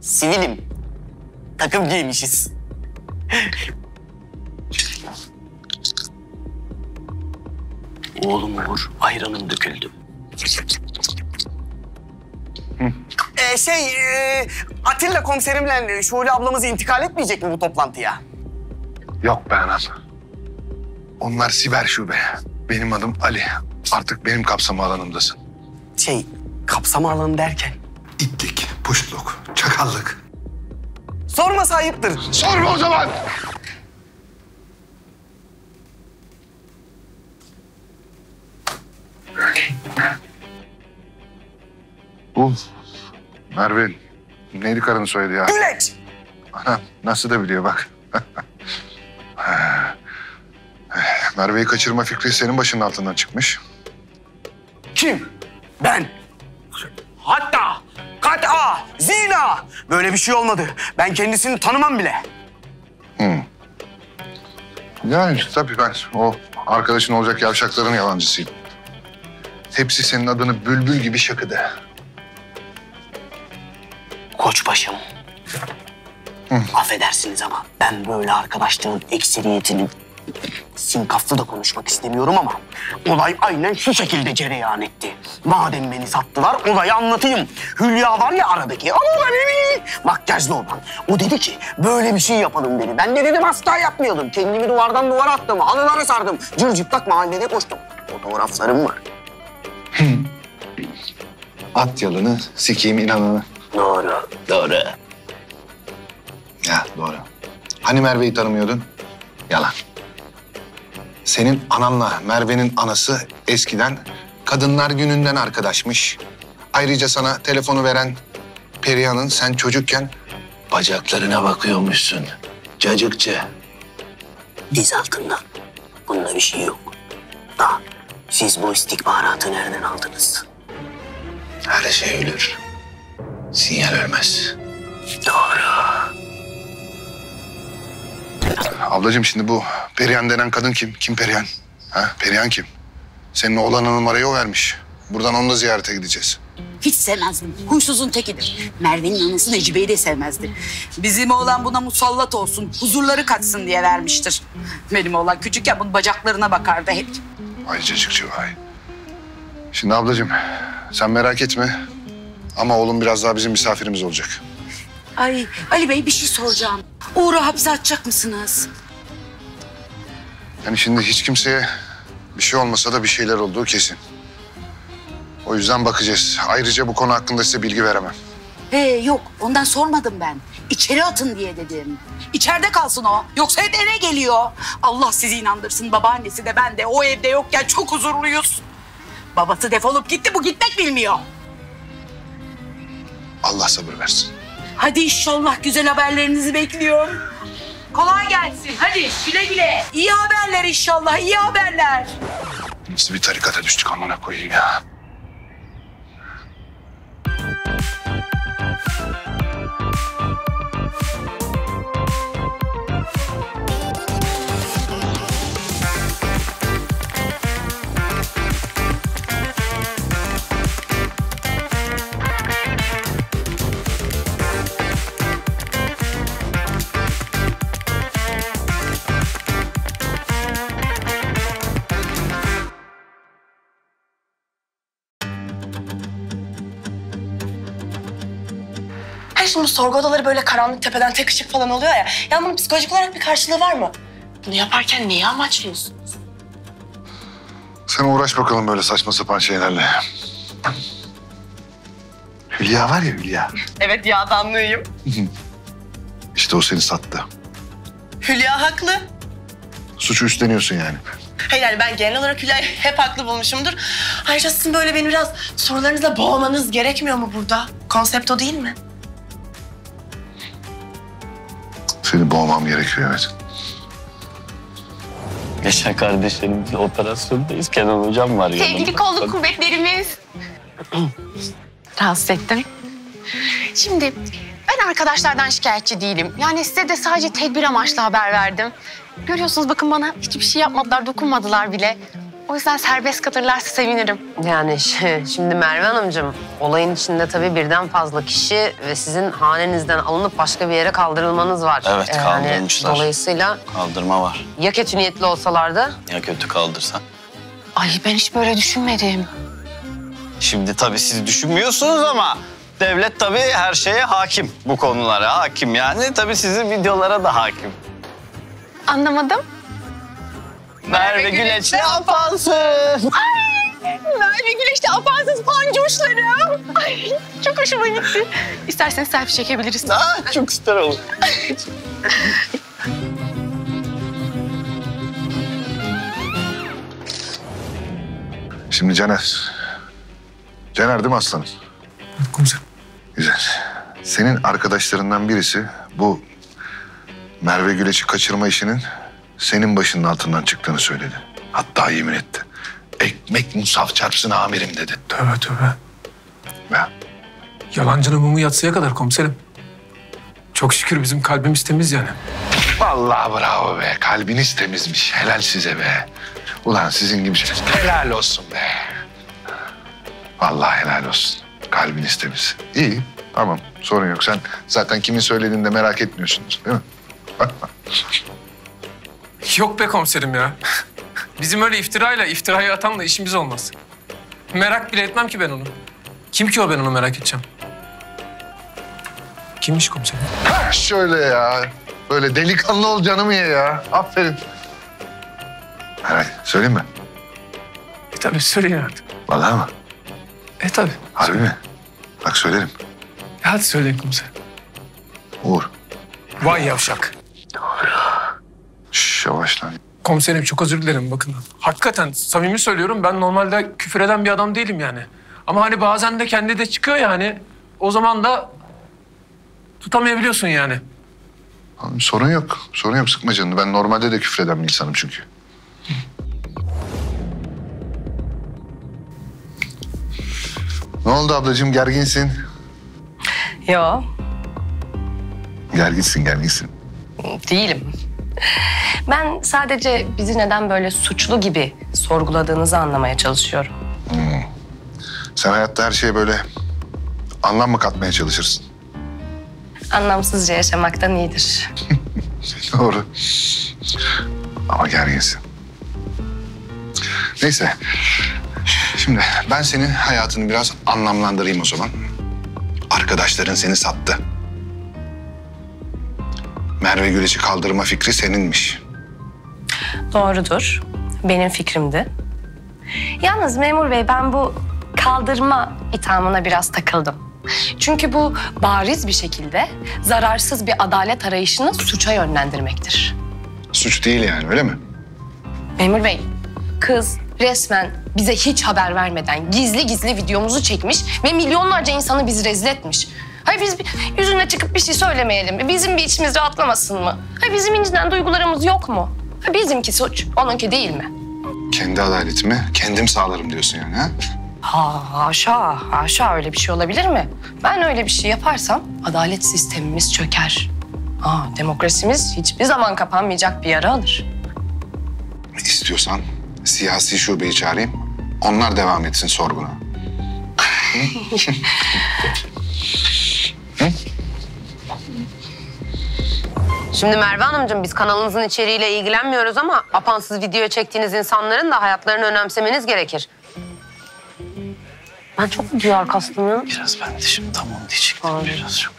Sivilim. Takım giymişiz. Oğlum Uğur, ayranım döküldü. Ee, şey, e, Atilla komiserimle Şule ablamız intikal etmeyecek mi bu toplantıya? Yok be anam. Onlar siber şube. Benim adım Ali. Artık benim kapsam alanımdasın. Şey, kapsama alanı derken. İtlik, puştluk, çakallık. Sorması ayıptır. Sorma o zaman! Uf. Merve, neydi karının soyadı ya? Güleç! Anam nasıl da biliyor bak. Merve'yi kaçırma fikri senin başının altından çıkmış. Kim? Ben. Böyle bir şey olmadı. Ben kendisini tanımam bile. Yani tabii ben o arkadaşın olacak yavşakların yalancısıyım. Hepsi senin adını bülbül gibi şakıdı. Koçbaşım. Affedersiniz ama ben böyle arkadaşlığın ekseriyetini sinkaflı da konuşmak istemiyorum ama olay aynen şu şekilde cereyan etti. Madem beni sattılar olayı anlatayım. Hülya var ya aradaki ama beni makyajlı olan. O dedi ki böyle bir şey yapalım dedi. Ben de dedim asla yapmayalım. Kendimi duvardan duvara attım, halıları sardım. Cırcıplak mahallede koştum. Fotoğraflarım var. At yalını, sikeyim inananı. Doğru, doğru. Ya doğru. Hani Merve'yi tanımıyordun? Yalan. Senin ananla Merve'nin anası eskiden Kadınlar Günü'nden arkadaşmış. Ayrıca sana telefonu veren Perihan'ın sen çocukken bacaklarına bakıyormuşsun. Cacıkça. Diz altında. Bunda bir şey yok. Da siz bu istihbaratı nereden aldınız? Her şey ölür. Sinyal ölmez. Doğru. Ablacığım şimdi bu Perihan denen kadın kim? Kim Perihan? Ha? Perihan kim? Senin oğlanın numarayı o vermiş. Buradan onu da ziyarete gideceğiz. Hiç sevmezdim. Huysuzun tekidir. Merve'nin anası Necibe'yi de sevmezdi. Bizim oğlan buna musallat olsun, huzurları kaçsın diye vermiştir. Benim oğlan küçükken bunun bacaklarına bakardı hep. Ay cacıkçı vay. Şimdi ablacığım sen merak etme. Ama oğlum biraz daha bizim misafirimiz olacak. Ay Ali Bey bir şey soracağım. Uğur'u hapse atacak mısınız? Yani şimdi hiç kimseye bir şey olmasa da bir şeyler olduğu kesin. O yüzden bakacağız. Ayrıca bu konu hakkında size bilgi veremem. He yok ondan sormadım ben. İçeri atın diye dedim. İçeride kalsın o. Yoksa hep eve geliyor. Allah sizi inandırsın. Babaannesi de ben de o evde yokken çok huzurluyuz. Babası defolup gitti bu gitmek bilmiyor. Allah sabır versin. Hadi inşallah güzel haberlerinizi bekliyorum. Kolay gelsin. Hadi güle güle. İyi haberler inşallah. iyi haberler. Nasıl bir tarikata düştük amına koyayım ya. Sorgu odaları böyle karanlık tepeden tek ışık falan oluyor ya. Ya bunun psikolojik olarak bir karşılığı var mı? Bunu yaparken neyi amaçlıyorsun? Sen uğraş bakalım böyle saçma sapan şeylerle. Hülya var ya Hülya. Evet yağdanlığıyım. İşte o seni sattı. Hülya haklı. Suçu üstleniyorsun yani. Hayır yani ben genel olarak Hülya'yı hep haklı bulmuşumdur. Ayrıca sizin böyle beni biraz sorularınızla boğmanız gerekmiyor mu burada? Konsept o değil mi? Seni boğmam gerekiyor evet. Yaşar kardeşlerimizle operasyondayız. Kenan hocam var yanımda. Sevgili kolluk kuvvetlerimiz. Rahatsız ettim. Şimdi ben arkadaşlardan şikayetçi değilim. Yani size de sadece tedbir amaçlı haber verdim. Görüyorsunuz bakın bana hiçbir şey yapmadılar, dokunmadılar bile. O yüzden serbest kalırlarsa sevinirim. Yani ş- şimdi Merve Hanımcığım olayın içinde tabii birden fazla kişi ve sizin hanenizden alınıp başka bir yere kaldırılmanız var. Evet, Yani dolayısıyla Kaldırma var. ya kötü niyetli olsalardı? Ya kötü kaldırsa? Ay ben hiç böyle düşünmedim. Şimdi tabii siz düşünmüyorsunuz ama devlet tabii her şeye hakim. Bu konulara hakim yani. Tabii sizin videolara da hakim. Anlamadım. Merve Güleç ne yaparsın? Merve Güneş'te apansız pancoşlarım. Ay çok hoşuma gitti. İsterseniz selfie çekebiliriz. Aa, çok ister olur. Şimdi Caner. Caner değil mi aslanım? Komiserim. Güzel. Senin arkadaşlarından birisi bu Merve Güleç'i kaçırma işinin senin başının altından çıktığını söyledi. Hatta yemin etti. Ekmek musaf çarpsın amirim dedi. Tövbe tövbe. Ya, Yalancının mumu yatsıya kadar komiserim. Çok şükür bizim kalbimiz temiz yani. Vallahi bravo be. Kalbiniz temizmiş. Helal size be. Ulan sizin gibi şey. Helal olsun be. Vallahi helal olsun. Kalbiniz temiz. İyi. Tamam. Sorun yok. Sen zaten kimin söylediğini de merak etmiyorsunuz değil mi? Yok be komiserim ya. Bizim öyle iftirayla, iftirayı atanla işimiz olmaz. Merak bile etmem ki ben onu. Kim ki o ben onu merak edeceğim. Kimmiş komiserim? Ha, Şöyle ya. Böyle delikanlı ol canımı ye ya. Aferin. Hadi söyleyeyim mi? E tabii söyleyin artık. Vallahi mı? E tabii. Harbi mi? Bak söylerim. E hadi söyleyin komiserim. Uğur. Vay yavşak. Şş, yavaş lan. Komiserim çok özür dilerim bakın. Hakikaten samimi söylüyorum ben normalde küfür eden bir adam değilim yani. Ama hani bazen de kendi de çıkıyor yani. O zaman da tutamayabiliyorsun yani. Oğlum, sorun yok. Sorun yok. Sıkma canını. Ben normalde de küfreden bir insanım çünkü. Ne oldu ablacığım? Gerginsin. Yo, Gerginsin, gerginsin. değilim. Ben sadece bizi neden böyle suçlu gibi sorguladığınızı anlamaya çalışıyorum. Sen hayatta her şeye böyle anlam mı katmaya çalışırsın? Anlamsızca yaşamaktan iyidir. Doğru. Ama gerginsin. Neyse. Şimdi ben senin hayatını biraz anlamlandırayım o zaman. Arkadaşların seni sattı. Merve Güleç'i kaldırma fikri seninmiş. Doğrudur. Benim fikrimdi. Yalnız memur bey ben bu kaldırma ithamına biraz takıldım. Çünkü bu bariz bir şekilde zararsız bir adalet arayışını suça yönlendirmektir. Suç değil yani öyle mi? Memur bey, kız resmen bize hiç haber vermeden gizli gizli videomuzu çekmiş ve milyonlarca insanı bizi rezil etmiş. Hayır biz bir- yüzüne çıkıp bir şey söylemeyelim mi? Bizim bir içimiz rahatlamasın mı? Hayır bizim inciden duygularımız yok mu? Ha, bizimki suç, onunki değil mi? Kendi adaletimi kendim sağlarım diyorsun yani ha? Ha, haşa, haşa öyle bir şey olabilir mi? Ben öyle bir şey yaparsam adalet sistemimiz çöker. Aa, demokrasimiz hiçbir zaman kapanmayacak bir yara alır. İstiyorsan siyasi şubeyi çağırayım. Onlar devam etsin sorguna. Şimdi Merve Hanımcığım biz kanalımızın içeriğiyle ilgilenmiyoruz ama apansız video çektiğiniz insanların da hayatlarını önemsemeniz gerekir. Ben çok duyar kastımım. Biraz ben de şimdi tam onu diyecektim. Biraz çok.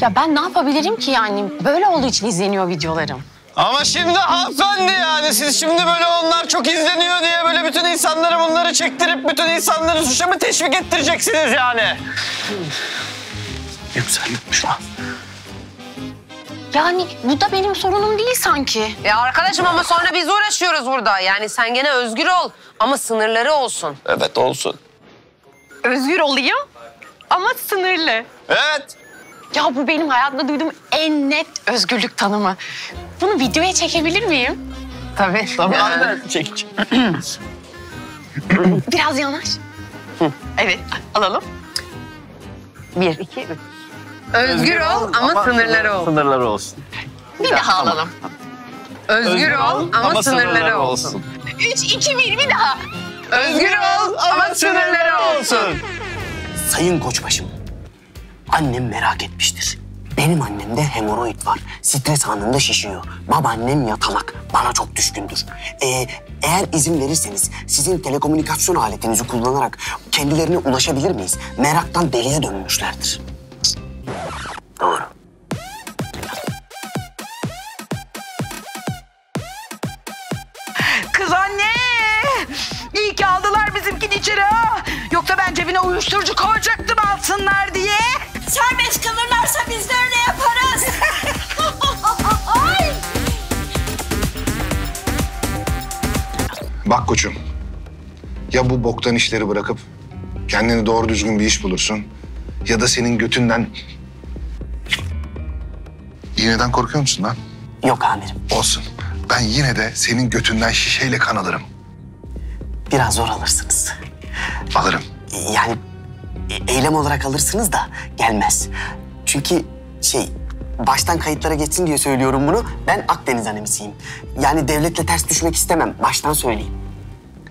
Ya ben ne yapabilirim ki yani? Böyle olduğu için izleniyor videolarım. Ama şimdi hanımefendi yani siz şimdi böyle onlar çok izleniyor diye böyle bütün insanları bunları çektirip bütün insanları suça mı teşvik ettireceksiniz yani? Yükselmiş lan. Yani bu da benim sorunum değil sanki. Ya arkadaşım ama sonra biz uğraşıyoruz burada. Yani sen gene özgür ol ama sınırları olsun. Evet olsun. Özgür olayım ama sınırlı. Evet. Ya bu benim hayatımda duyduğum en net özgürlük tanımı. Bunu videoya çekebilir miyim? Tabii. Tabii aynen çek. Biraz yanaş. Evet, alalım. Bir, iki, üç. Özgür ol ama, sınırları olsun. Sınırları olsun. Bir daha alalım. Özgür ol ama, sınırları olsun. Üç, iki, bir, bir daha. Özgür ol ama sınırları olsun. Sayın Koçbaşım, annem merak etmiştir. Benim annemde hemoroid var. Stres anında şişiyor. Babaannem yatalak. Bana çok düşkündür. Ee, eğer izin verirseniz sizin telekomünikasyon aletinizi kullanarak kendilerine ulaşabilir miyiz? Meraktan deliye dönmüşlerdir. Doğru. Kız anne! İyi ki aldılar bizimkini içeri ha. Yoksa ben cebine uyuşturucu koyacaktım alsınlar diye. Serbest kalırlarsa biz de öyle yaparız. Ay! Bak koçum. Ya bu boktan işleri bırakıp kendini doğru düzgün bir iş bulursun. Ya da senin götünden... İğneden korkuyor musun lan? Yok amirim. Olsun. Ben yine de senin götünden şişeyle kan alırım. Biraz zor alırsınız. Alırım. Yani e- eylem olarak alırsınız da gelmez. Çünkü şey baştan kayıtlara geçsin diye söylüyorum bunu. Ben Akdeniz anemisiyim. Yani devletle ters düşmek istemem. Baştan söyleyeyim.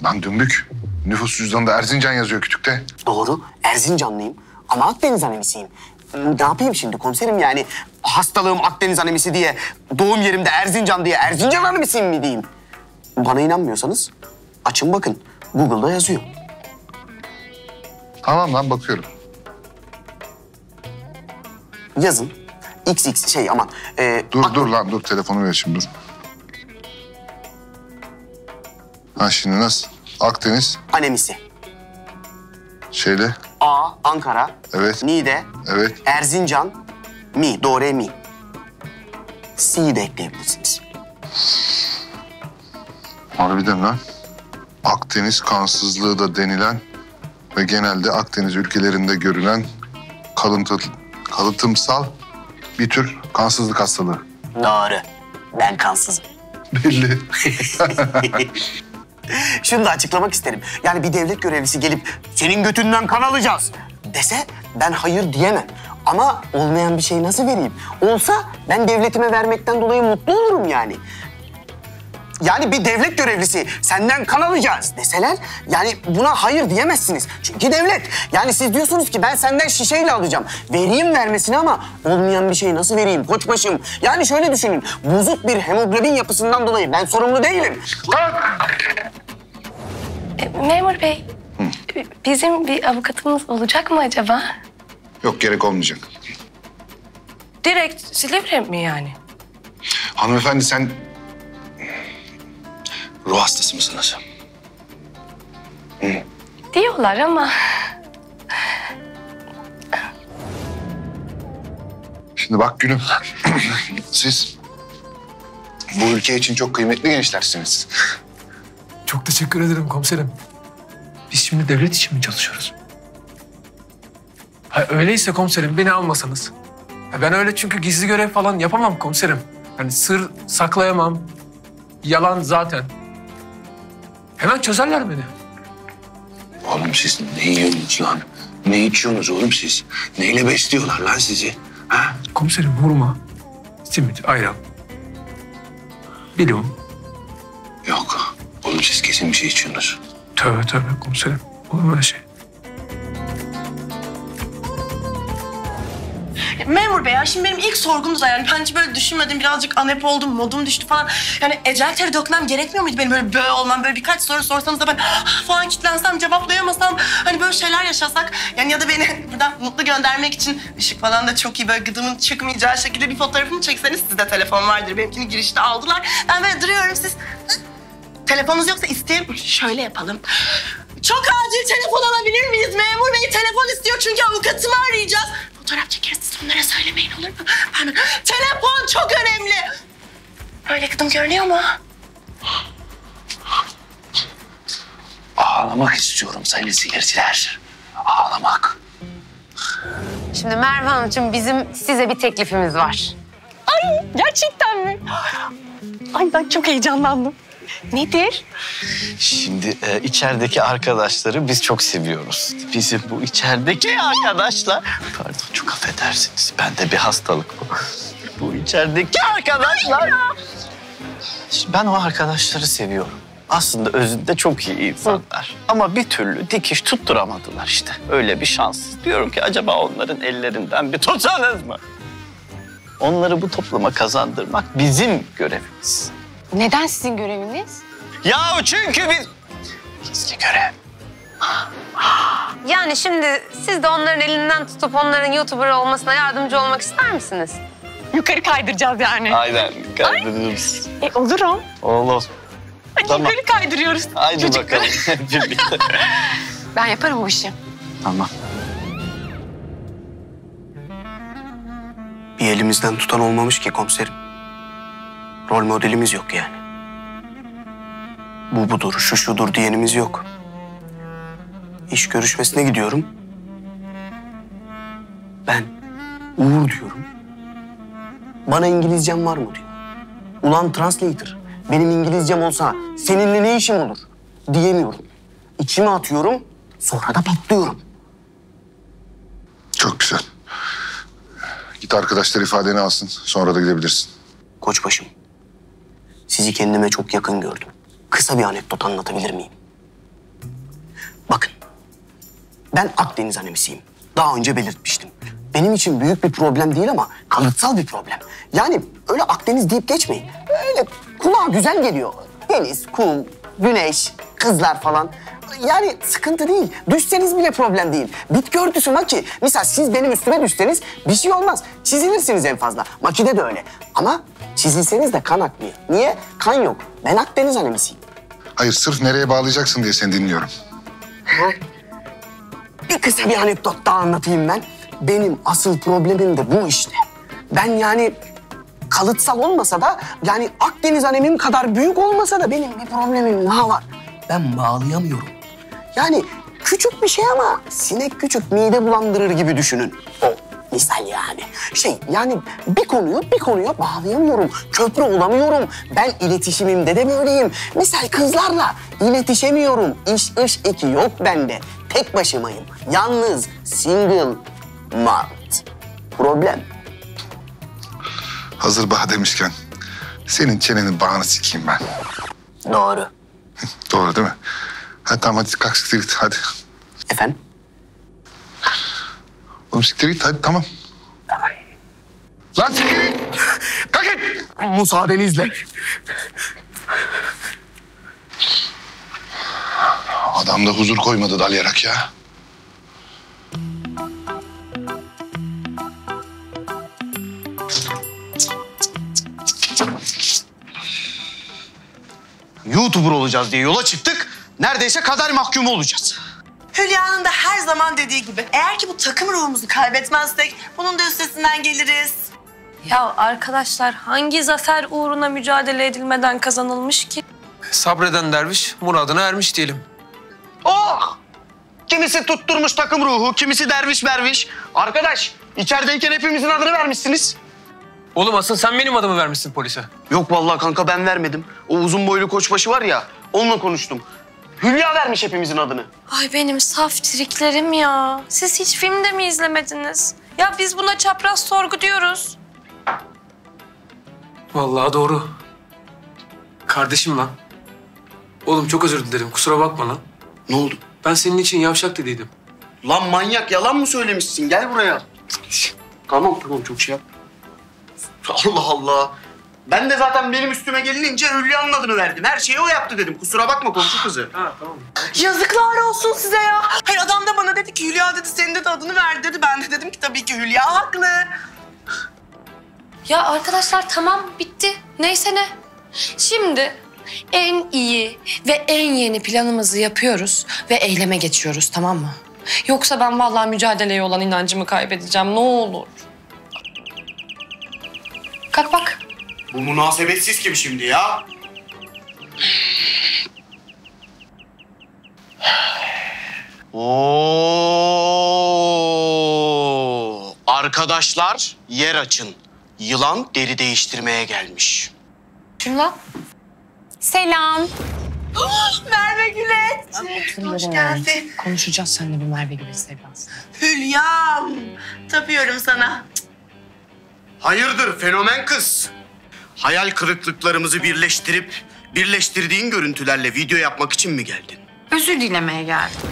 Lan dümbük. Nüfus cüzdanında Erzincan yazıyor kütükte. Doğru. Erzincanlıyım. Ama Akdeniz anemisiyim. Ne yapayım şimdi komiserim yani? Hastalığım Akdeniz anemisi diye, doğum yerimde Erzincan diye Erzincan anemisiyim mi diyeyim? Bana inanmıyorsanız açın bakın. Google'da yazıyor. Tamam lan bakıyorum. Yazın. XX şey aman. e, Dur dur lan dur telefonu ver şimdi dur. Ha şimdi nasıl? Akdeniz Anemisi. şeyle A. Ankara. Evet. Niğde. evet Erzincan. Mi. Do, re, mi. C'yi de ekleyebilirsiniz. harbiden lan. Akdeniz kansızlığı da denilen ve genelde Akdeniz ülkelerinde görülen kalıntı, kalıtımsal bir tür kansızlık hastalığı. Doğru. Ben kansızım. Belli. Şunu da açıklamak isterim. Yani bir devlet görevlisi gelip senin götünden kan alacağız dese ben hayır diyemem. Ama olmayan bir şey nasıl vereyim? Olsa ben devletime vermekten dolayı mutlu olurum yani. Yani bir devlet görevlisi senden kan alacağız deseler yani buna hayır diyemezsiniz. Çünkü devlet. Yani siz diyorsunuz ki ben senden şişeyle alacağım. Vereyim vermesine ama olmayan bir şey nasıl vereyim koçbaşım? Yani şöyle düşünün. Bozuk bir hemoglobin yapısından dolayı ben sorumlu değilim. E, memur bey, bizim bir avukatımız olacak mı acaba? Yok gerek olmayacak. Direkt Silivri mi yani? Hanımefendi sen ruh hastası mısınız? Diyorlar ama Şimdi bak gülüm. Siz bu ülke için çok kıymetli gençlersiniz. Çok teşekkür ederim komiserim. Biz şimdi devlet için mi çalışıyoruz? Ha, öyleyse komiserim beni almasanız. Ha, ben öyle çünkü gizli görev falan yapamam komiserim. Yani sır saklayamam. Yalan zaten. Hemen çözerler beni. Oğlum siz ne yiyorsunuz lan? Ne içiyorsunuz oğlum siz? Neyle besliyorlar lan sizi? Ha? Komiserim vurma. Simit, ayran. Biliyorum. Yok. Oğlum siz kesin bir şey içiyorsunuz. Tövbe tövbe komiserim. Olur mu öyle şey? Memur bey ya şimdi benim ilk sorgum da yani ben hiç böyle düşünmedim birazcık anep oldum modum düştü falan. Yani ecel teri dökmem gerekmiyor muydu benim böyle bö olmam böyle birkaç soru sorsanız da ben ah falan kitlensem cevaplayamasam hani böyle şeyler yaşasak yani ya da beni buradan mutlu göndermek için ışık falan da çok iyi böyle gıdımın çıkmayacağı şekilde bir fotoğrafımı çekseniz sizde telefon vardır benimkini girişte aldılar. Ben böyle duruyorum siz telefonunuz yoksa isteyeyim şöyle yapalım. Çok acil telefon alabilir miyiz? Memur bey telefon istiyor çünkü avukatımı arayacağız. Fotoğraf çekeriz siz onlara söylemeyin olur mu? Hemen. Telefon çok önemli. Böyle gıdım görünüyor mu? Ağlamak istiyorum sayın seyirciler. Ağlamak. Şimdi Merve Hanımcığım bizim size bir teklifimiz var. Ay gerçekten mi? Ay ben çok heyecanlandım. Nedir? Şimdi e, içerideki arkadaşları biz çok seviyoruz. Bizim bu içerideki arkadaşlar... Pardon çok affedersiniz. Bende bir hastalık bu. Bu içerideki arkadaşlar... Şimdi ben o arkadaşları seviyorum. aslında özünde çok iyi insanlar. Ama bir türlü dikiş tutturamadılar işte. Öyle bir şans. Diyorum ki acaba onların ellerinden bir tutsanız mı? Onları bu topluma kazandırmak bizim görevimiz. Neden sizin göreviniz? Ya çünkü biz... Gizli görev. Yani şimdi siz de onların elinden tutup onların YouTuber olmasına yardımcı olmak ister misiniz? Yukarı kaydıracağız yani. Aynen kaydırırız. E, olurum. Olur. Hadi Tamam. yukarı kaydırıyoruz. Haydi Çocuklar. bakalım hep birlikte. Ben yaparım bu işi. tamam. Bir elimizden tutan olmamış ki komiserim. Rol modelimiz yok yani. Bu budur, şu şudur diyenimiz yok. İş görüşmesine gidiyorum. Ben Uğur diyorum. Bana İngilizcem var mı diyor. Ulan translator, benim İngilizcem olsa seninle ne işim olur? Diyemiyorum. İçime atıyorum, sonra da patlıyorum. Çok güzel. Git arkadaşlar ifadeni alsın. Sonra da gidebilirsin. Koçbaşım, sizi kendime çok yakın gördüm. Kısa bir anekdot anlatabilir miyim? Bakın, ben Akdeniz anemisiyim. Daha önce belirtmiştim. Benim için büyük bir problem değil ama kalıtsal bir problem. Yani öyle Akdeniz deyip geçmeyin. Öyle kulağa güzel geliyor. Deniz, kum, güneş, kızlar falan. Yani sıkıntı değil. Düşseniz bile problem değil. Bitki örtüsü maki. Misal siz benim üstüme düşseniz bir şey olmaz. Çizilirsiniz en fazla. Makide de öyle. Ama çizilseniz de kan akmıyor. Niye? Kan yok. Ben Akdeniz anemisiyim. Hayır sırf nereye bağlayacaksın diye seni dinliyorum. Bir kısa bir anekdot daha anlatayım ben. Benim asıl problemim de bu işte. Ben yani kalıtsal olmasa da yani Akdeniz anemim kadar büyük olmasa da benim bir problemim daha var. Ben bağlayamıyorum. Yani küçük bir şey ama sinek küçük mide bulandırır gibi düşünün. O misal yani. Şey yani bir konuyu bir konuya bağlayamıyorum. Köprü olamıyorum. Ben iletişimimde de böyleyim. Misal kızlarla iletişemiyorum. İş iş eki yok bende. Tek başımayım. Yalnız single malt. Problem. Hazır bağ demişken senin çenenin bağını sikeyim ben. Doğru. Doğru değil mi? Ha, tamam hadi kalk siktir git hadi. Efendim? Oğlum siktir git hadi tamam. Lan siktir git. Kalk git. Müsaadenizle. Adam da huzur koymadı dalayarak ya. YouTuber olacağız diye yola çıktık. Neredeyse kader mahkumu olacağız. Hülya'nın da her zaman dediği gibi eğer ki bu takım ruhumuzu kaybetmezsek bunun da üstesinden geliriz. Ya arkadaşlar hangi zafer uğruna mücadele edilmeden kazanılmış ki? Sabreden derviş muradına ermiş diyelim. Oh! Kimisi tutturmuş takım ruhu, kimisi derviş merviş. Arkadaş, içerideyken hepimizin adını vermişsiniz. Oğlum asıl sen benim adımı vermişsin polise. Yok vallahi kanka ben vermedim. O uzun boylu koçbaşı var ya, onunla konuştum. Hülya vermiş hepimizin adını. Ay benim saf triklerim ya. Siz hiç filmde mi izlemediniz? Ya biz buna çapraz sorgu diyoruz. Vallahi doğru. Kardeşim lan. Oğlum çok özür dilerim kusura bakma lan. Ne oldu? Ben senin için yavşak dediydim. Lan manyak yalan mı söylemişsin? Gel buraya. Tamam tamam çok şey yap. Allah Allah. Ben de zaten benim üstüme gelinince Hülya'nın adını verdim. Her şeyi o yaptı dedim. Kusura bakma komşu kızı. Ha tamam. Yazıklar olsun size ya. Hayır adam da bana dedi ki Hülya dedi senin de adını ver dedi. Ben de dedim ki tabii ki Hülya haklı. Ya arkadaşlar tamam bitti. Neyse ne. Şimdi en iyi ve en yeni planımızı yapıyoruz ve eyleme geçiyoruz tamam mı? Yoksa ben vallahi mücadeleye olan inancımı kaybedeceğim ne olur. Kalk bak. Bu münasebetsiz kim şimdi ya? Oo, arkadaşlar yer açın. Yılan deri değiştirmeye gelmiş. Kim lan? Selam. Merve Gület. Hoş geldin. Konuşacağız seninle bu Merve gibi sevdası. Hülya'm. Tapıyorum sana. Hayırdır fenomen kız? Hayal kırıklıklarımızı birleştirip birleştirdiğin görüntülerle video yapmak için mi geldin? Özür dilemeye geldim.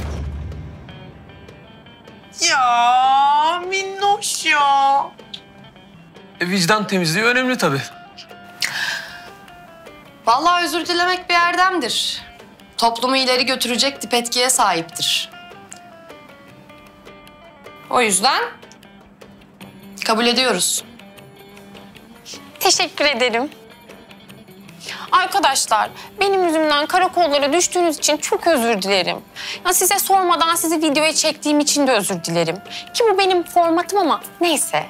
Ya minnoş ya. E, vicdan temizliği önemli tabii. Vallahi özür dilemek bir erdemdir. Toplumu ileri götürecek tip etkiye sahiptir. O yüzden kabul ediyoruz. Teşekkür ederim. Arkadaşlar, benim yüzümden karakollara düştüğünüz için çok özür dilerim. Ya size sormadan sizi videoya çektiğim için de özür dilerim. Ki bu benim formatım ama neyse.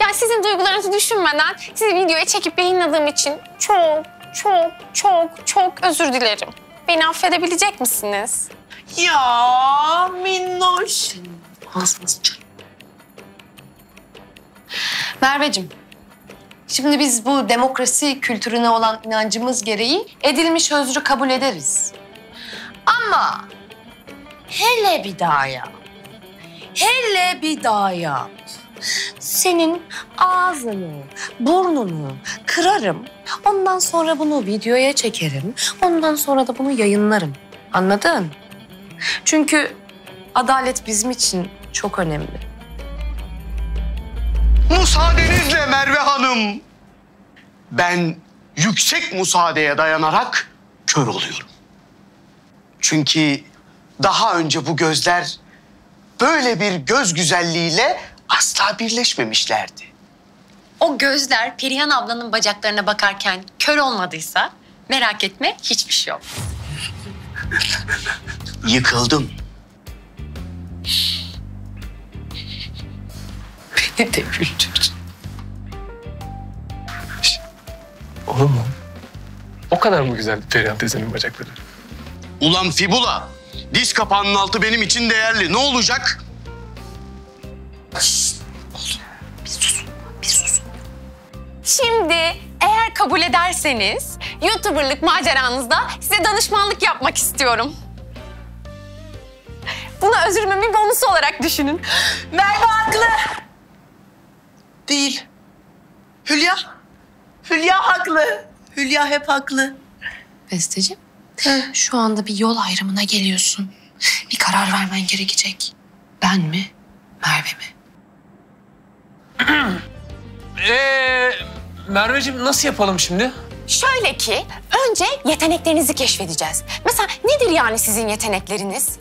Yani sizin duygularınızı düşünmeden sizi videoya çekip yayınladığım için çok, çok, çok, çok özür dilerim. Beni affedebilecek misiniz? Ya minnoş. Merveciğim, şimdi biz bu demokrasi kültürüne olan inancımız gereği edilmiş özrü kabul ederiz. Ama hele bir daha yap. Hele bir daha yap. Senin ağzını, burnunu kırarım. Ondan sonra bunu videoya çekerim. Ondan sonra da bunu yayınlarım. Anladın? Çünkü adalet bizim için çok önemli. Müsaadenizle Merve Hanım. Ben yüksek müsaadeye dayanarak kör oluyorum. Çünkü daha önce bu gözler böyle bir göz güzelliğiyle asla birleşmemişlerdi. O gözler Perihan ablanın bacaklarına bakarken kör olmadıysa merak etme hiçbir şey yok. Yıkıldım. Beni de güldürdün. Olur mu? O kadar mı güzeldi Perihan teyzenin bacakları? Ulan Fibula, diz kapağının altı benim için değerli. Ne olacak? Şimdi eğer kabul ederseniz YouTuber'lık maceranızda size danışmanlık yapmak istiyorum. Bunu özrümün bir bonusu olarak düşünün. Merve haklı. Değil. Hülya. Hülya haklı. Hülya hep haklı. Besteciğim, şu anda bir yol ayrımına geliyorsun. Bir karar vermen gerekecek. Ben mi, Merve mi? Ee, Merveciğim nasıl yapalım şimdi? Şöyle ki önce yeteneklerinizi keşfedeceğiz. Mesela nedir yani sizin yetenekleriniz?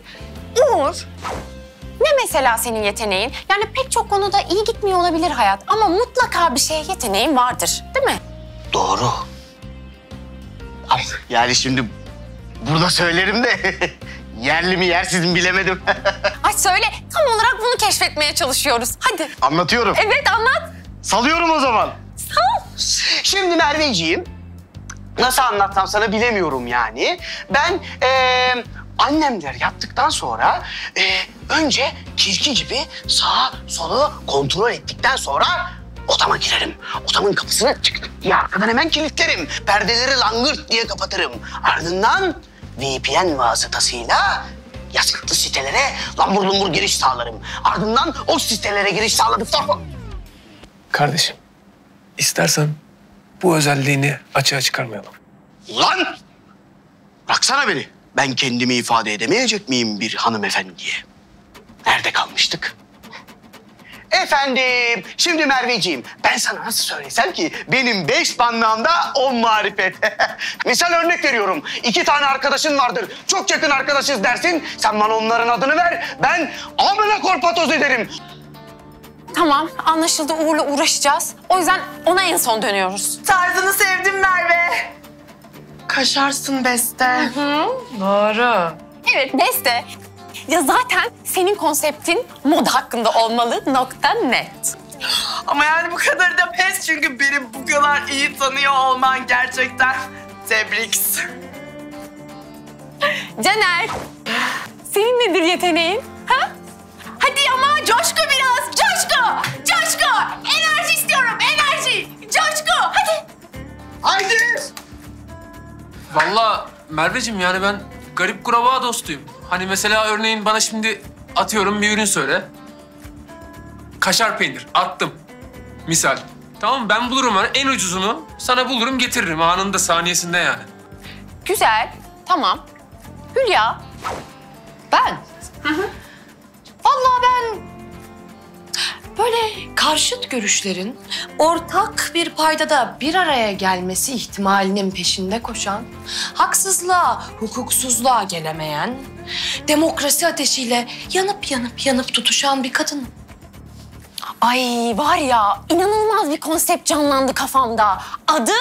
Uğur, ne mesela senin yeteneğin? Yani pek çok konuda iyi gitmiyor olabilir hayat ama mutlaka bir şeye yeteneğin vardır değil mi? Doğru. Ay, Yani şimdi burada söylerim de yerli mi yersiz mi bilemedim. Ay söyle tam olarak bunu keşfetmeye çalışıyoruz. Hadi. Anlatıyorum. Evet anlat. Salıyorum o zaman. Sal. Şimdi Merveciğim, nasıl anlatsam sana bilemiyorum yani. Ben eee annemler yattıktan sonra eee, önce tilki gibi sağa sola kontrol ettikten sonra odama girerim. Odamın kapısını çık diye arkadan hemen kilitlerim. Perdeleri langırt diye kapatırım. Ardından VPN vasıtasıyla yasaklı sitelere lambur lumbur giriş sağlarım. Ardından o sitelere giriş sağladıktan sonra... Kardeşim, istersen bu özelliğini açığa çıkarmayalım. Lan! Bıraksana beni. Ben kendimi ifade edemeyecek miyim bir hanımefendiye? Nerede kalmıştık? Efendim, şimdi Merveciğim, ben sana nasıl söylesem ki benim beş banlığımda on marifet. Misal örnek veriyorum, iki tane arkadaşın vardır, çok yakın arkadaşız dersin. Sen bana onların adını ver, ben amına korpatoz ederim. Tamam anlaşıldı Uğur'la uğraşacağız. O yüzden ona en son dönüyoruz. Tarzını sevdim Merve. Kaşarsın Beste. Doğru. Evet Beste. Ya zaten senin konseptin moda hakkında olmalı nokta net. Ama yani bu kadar da pes çünkü beni bu kadar iyi tanıyor olman gerçekten tebrik. Caner, senin nedir yeteneğin? Ha? Hadi ama coşku biraz, coşku, coşku. Enerji istiyorum, enerji, coşku. Hadi. Haydi! Vallahi Merveciğim yani ben garip kuraba dostuyum. Hani mesela örneğin bana şimdi atıyorum bir ürün söyle. Kaşar peynir attım. Misal. Tamam ben bulurum hani en ucuzunu. Sana bulurum getiririm anında saniyesinde yani. Güzel. Tamam. Hülya. Ben? Vallahi böyle karşıt görüşlerin ortak bir paydada bir araya gelmesi ihtimalinin peşinde koşan, haksızlığa, hukuksuzluğa gelemeyen, demokrasi ateşiyle yanıp yanıp yanıp tutuşan bir kadın. Ay var ya inanılmaz bir konsept canlandı kafamda. Adı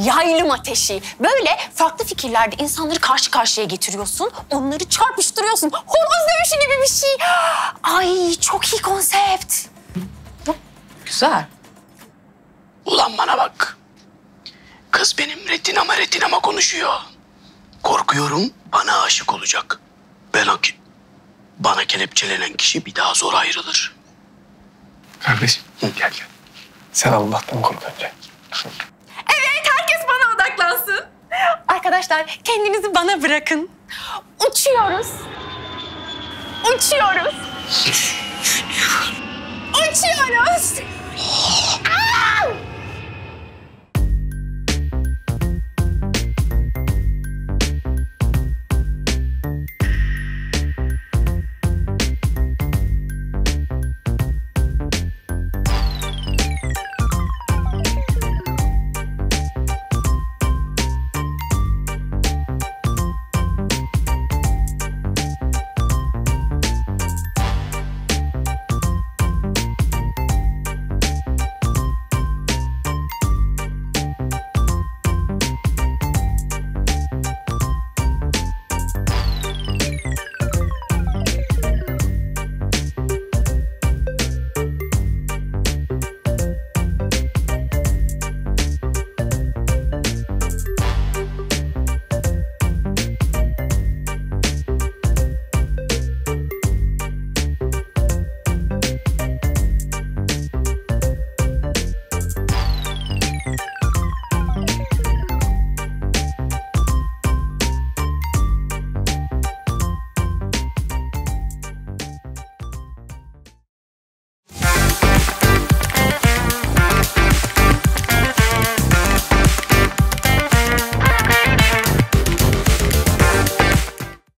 yaylım ateşi. Böyle farklı fikirlerde insanları karşı karşıya getiriyorsun. Onları çarpıştırıyorsun. Horoz dövüşü gibi bir şey. Ay çok iyi konsept. Güzel. Ulan bana bak. Kız benim retinama retinama konuşuyor. Korkuyorum bana aşık olacak. Ben o ki... Bana kelepçelenen kişi bir daha zor ayrılır. Kardeşim gel gel. Sen Allah'tan kork önce. Evet herkes bana odaklansın. Arkadaşlar kendinizi bana bırakın. Uçuyoruz. Uçuyoruz. Uçuyoruz. Oh.